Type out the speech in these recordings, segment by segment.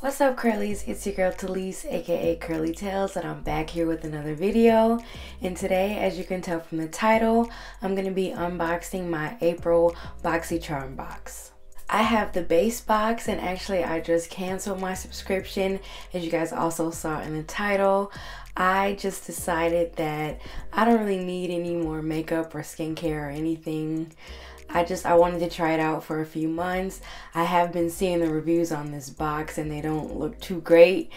What's up curlies? It's your girl Talise aka Curly Tells and I'm back here with another video and today as you can tell from the title I'm going to be unboxing my April BoxyCharm box. I have the base box and actually I just canceled my subscription as you guys also saw in the title. I just decided that I don't really need any more makeup or skincare or anything. I just I wanted to try it out for a few months. I have been seeing the reviews on this box and they don't look too great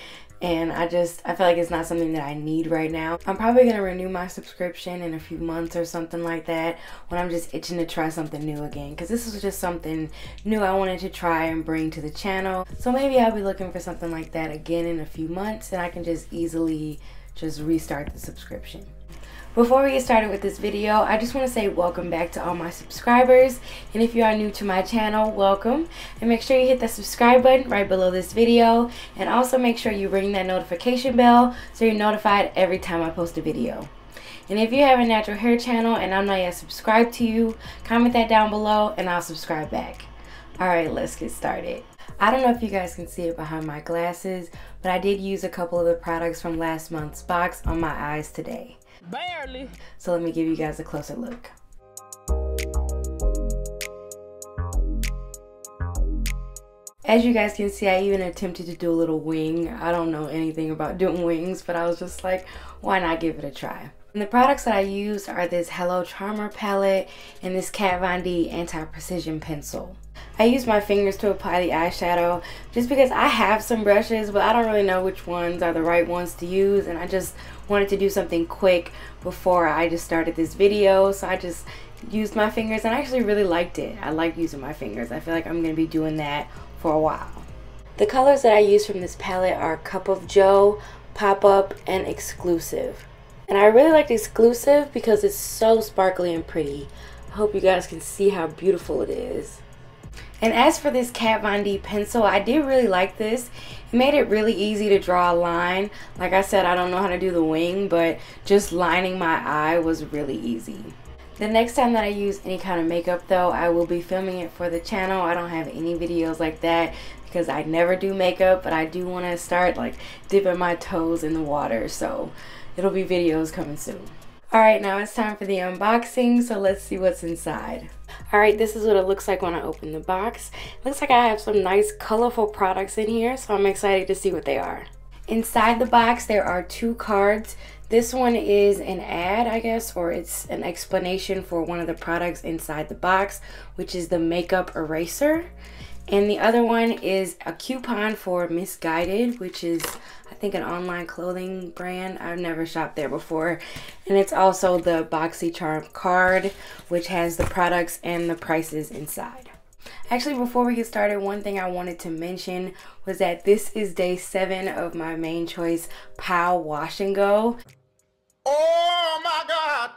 and I just I feel like it's not something that I need right now. I'm probably gonna renew my subscription in a few months or something like that when I'm just itching to try something new again because this was just something new I wanted to try and bring to the channel. So maybe I'll be looking for something like that again in a few months and I can just easily just restart the subscription. Before we get started with this video, I just want to say welcome back to all my subscribers. And if you are new to my channel, welcome. And make sure you hit the subscribe button right below this video. And also make sure you ring that notification bell so you're notified every time I post a video. And if you have a natural hair channel and I'm not yet subscribed to you, comment that down below and I'll subscribe back. Alright, let's get started. I don't know if you guys can see it behind my glasses, but I did use a couple of the products from last month's box on my eyes today. Barely. So let me give you guys a closer look. As you guys can see, I even attempted to do a little wing. I don't know anything about doing wings, but I was just like, why not give it a try? And the products that I used are this Hello Charmer palette and this Kat Von D Anti-Precision Pencil. I use my fingers to apply the eyeshadow just because I have some brushes, but I don't really know which ones are the right ones to use. And I just wanted to do something quick before I just started this video. So I just used my fingers and I actually really liked it. I like using my fingers. I feel like I'm going to be doing that for a while. The colors that I use from this palette are Cup of Joe, Pop Up, and Exclusive. And I really like Exclusive because it's so sparkly and pretty. I hope you guys can see how beautiful it is. And as for this Kat Von D pencil, I did really like this. It made it really easy to draw a line. Like I said, I don't know how to do the wing, but just lining my eye was really easy. The next time that I use any kind of makeup though, I will be filming it for the channel. I don't have any videos like that because I never do makeup, but I do want to start like dipping my toes in the water. So it'll be videos coming soon. Alright, now it's time for the unboxing, so let's see what's inside. Alright, this is what it looks like when I open the box. looks like I have some nice colorful products in here, so I'm excited to see what they are. Inside the box, there are two cards. This one is an ad, I guess, or it's an explanation for one of the products inside the box, which is the makeup eraser. And the other one is a coupon for Missguided, which is, I think, an online clothing brand. I've never shopped there before. And it's also the BoxyCharm card, which has the products and the prices inside. Actually, before we get started, one thing I wanted to mention was that this is day seven of my Mane Choice POW Wash and Go. Oh my God!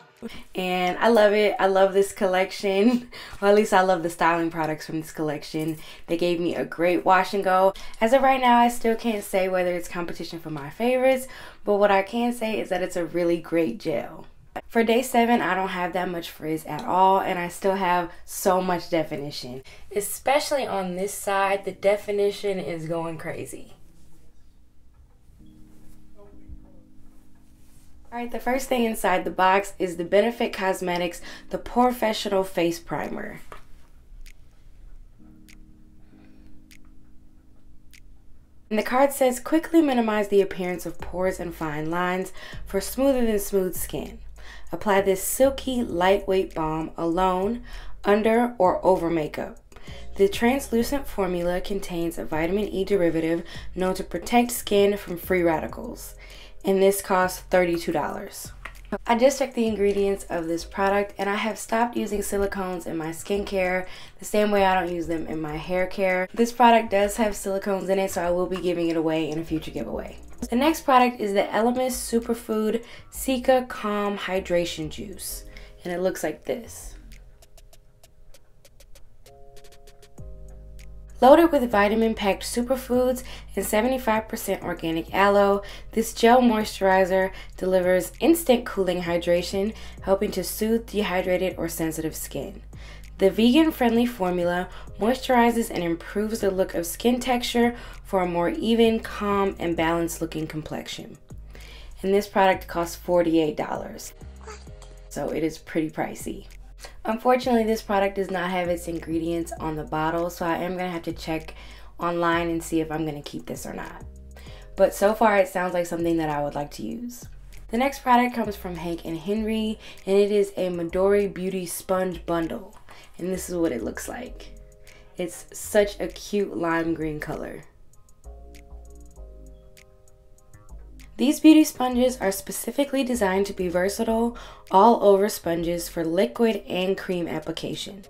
And I love it. I love this collection. Well, at least I love the styling products from this collection. They gave me a great wash and go. As of right now, I still can't say whether it's competition for my favorites, but what I can say is that it's a really great gel. For day 7, I don't have that much frizz at all, and I still have so much definition. Especially on this side, the definition is going crazy. Alright, the first thing inside the box is the Benefit Cosmetics The Professional Face Primer. And the card says, quickly minimize the appearance of pores and fine lines for smoother than smooth skin. Apply this silky, lightweight balm alone, under, or over makeup. The translucent formula contains a vitamin E derivative known to protect skin from free radicals and this costs $32. I just checked the ingredients of this product and I have stopped using silicones in my skincare the same way I don't use them in my hair care. This product does have silicones in it so I will be giving it away in a future giveaway. The next product is the Elemis Superfood Cica Calm Hydration Juice and it looks like this. Loaded with vitamin packed superfoods and 75% organic aloe, this gel moisturizer delivers instant cooling hydration, helping to soothe dehydrated or sensitive skin. The vegan friendly formula moisturizes and improves the look of skin texture for a more even, calm, and balanced looking complexion. And this product costs $48. So it is pretty pricey. Unfortunately, this product does not have its ingredients on the bottle, so I am going to have to check online and see if I'm going to keep this or not. But so far, it sounds like something that I would like to use. The next product comes from Hank and Henry, and it is a Midori Beauty Sponge Bundle. And this is what it looks like. It's such a cute lime green color. These beauty sponges are specifically designed to be versatile all over sponges for liquid and cream application.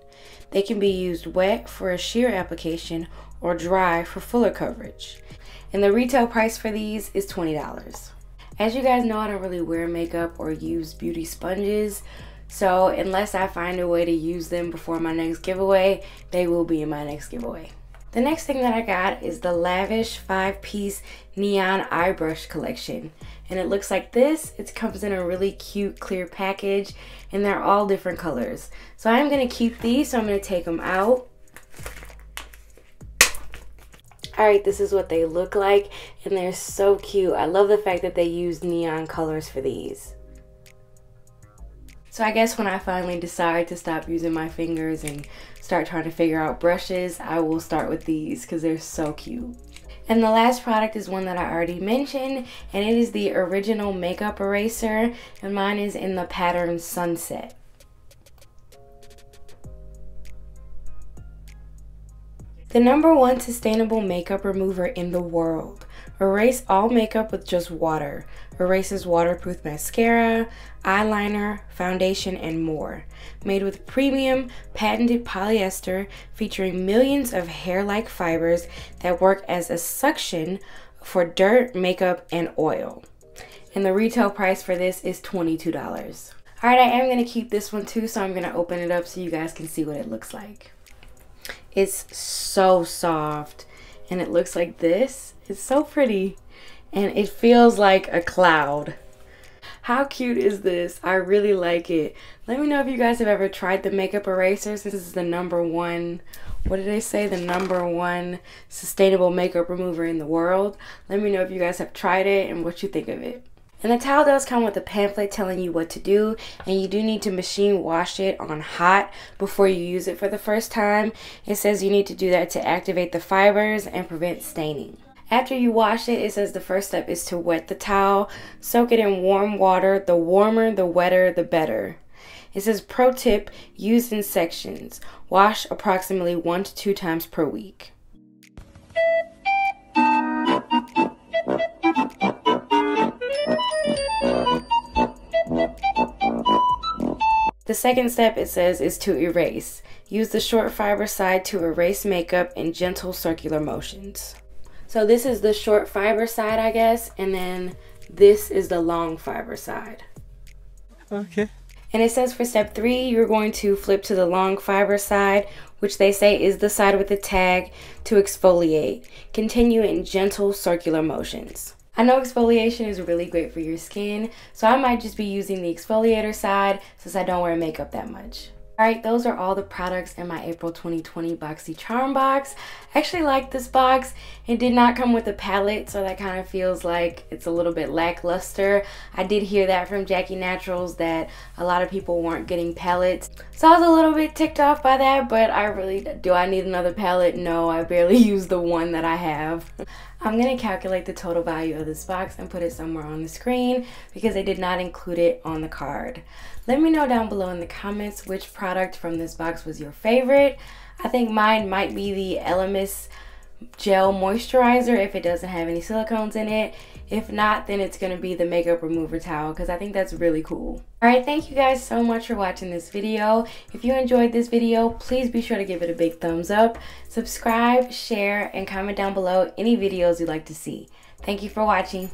They can be used wet for a sheer application or dry for fuller coverage. And the retail price for these is $20. As you guys know, I don't really wear makeup or use beauty sponges, so unless I find a way to use them before my next giveaway, they will be in my next giveaway. The next thing that I got is the Lavish 5-piece Neon Eye Brush Collection. And it looks like this. It comes in a really cute clear package and they're all different colors. So I'm going to keep these, so I'm going to take them out. Alright, this is what they look like and they're so cute. I love the fact that they use neon colors for these. So I guess when I finally decide to stop using my fingers and start trying to figure out brushes, I will start with these because they're so cute. And the last product is one that I already mentioned, and it is the original makeup eraser, and mine is in the pattern Sunset. The number one sustainable makeup remover in the world. Erase all makeup with just water. Erases waterproof mascara, eyeliner, foundation, and more. Made with premium, patented polyester featuring millions of hair like fibers that work as a suction for dirt, makeup, and oil. And the retail price for this is $22. Alright, I am going to keep this one too, so I'm going to open it up so you guys can see what it looks like. It's so soft and it looks like this. It's so pretty and it feels like a cloud. How cute is this? I really like it. Let me know if you guys have ever tried the makeup erasers. This is the number one, what did they say? The number one sustainable makeup remover in the world. Let me know if you guys have tried it and what you think of it. And the towel does come with a pamphlet telling you what to do, and you do need to machine wash it on hot before you use it for the first time. It says you need to do that to activate the fibers and prevent staining. After you wash it, it says the first step is to wet the towel. Soak it in warm water. The warmer, the wetter, the better. It says pro tip, use in sections. Wash approximately one to two times per week. The second step it says is to erase. Use the short fiber side to erase makeup in gentle circular motions. So this is the short fiber side, I guess, and then this is the long fiber side. Okay. And it says for step three, you're going to flip to the long fiber side, which they say is the side with the tag to exfoliate. Continue in gentle circular motions. I know exfoliation is really great for your skin, so I might just be using the exfoliator side since I don't wear makeup that much. Alright, those are all the products in my April 2020 BoxyCharm box. I actually like this box. It did not come with a palette, so that kind of feels like it's a little bit lackluster. I did hear that from Jackie Naturals that a lot of people weren't getting palettes. So I was a little bit ticked off by that, but I really, do I need another palette? No, I barely use the one that I have. I'm going to calculate the total value of this box and put it somewhere on the screen because I did not include it on the card. Let me know down below in the comments which product from this box was your favorite. I think mine might be the Elemis gel moisturizer if it doesn't have any silicones in it. If not, then it's to be the makeup remover towel because I think that's really cool. Alright, thank you guys so much for watching this video. If you enjoyed this video, please be sure to give it a big thumbs up. Subscribe, share, and comment down below any videos you'd like to see. Thank you for watching.